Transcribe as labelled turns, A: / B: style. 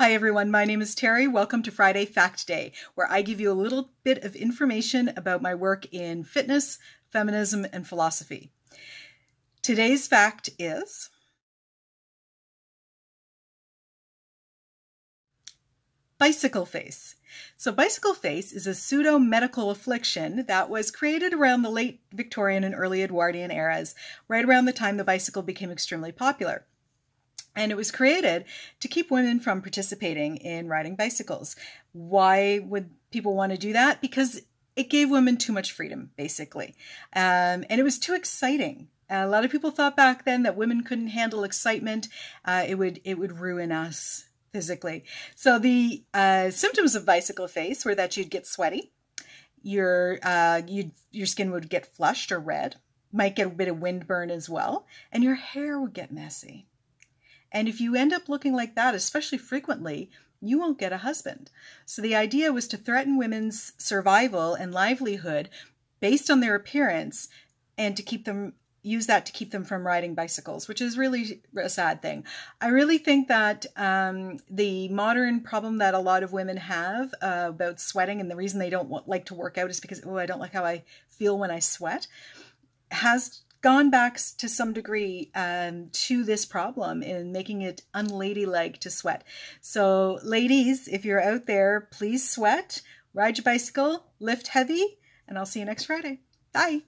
A: Hi everyone, my name is Terri. Welcome to Friday Fact Day, where I give you a little bit of information about my work in fitness, feminism, and philosophy. Today's fact is bicycle face. So bicycle face is a pseudo-medical affliction that was created around the late Victorian and early Edwardian eras, right around the time the bicycle became extremely popular. And it was created to keep women from participating in riding bicycles. Why would people want to do that? Because it gave women too much freedom, basically. Um, and it was too exciting. A lot of people thought back then that women couldn't handle excitement. Uh, it would it would ruin us physically. So the uh, symptoms of bicycle face were that you'd get sweaty, your uh, you your skin would get flushed or red, might get a bit of windburn as well, and your hair would get messy. And if you end up looking like that, especially frequently, you won't get a husband. So the idea was to threaten women's survival and livelihood based on their appearance and to keep them use that to keep them from riding bicycles, which is really a sad thing. I really think that um, the modern problem that a lot of women have uh, about sweating and the reason they don't want, like to work out is because, oh, I don't like how I feel when I sweat, has gone back to some degree um, to this problem in making it unladylike to sweat. So, ladies, if you're out there, please sweat, ride your bicycle, lift heavy, and I'll see you next Friday. Bye.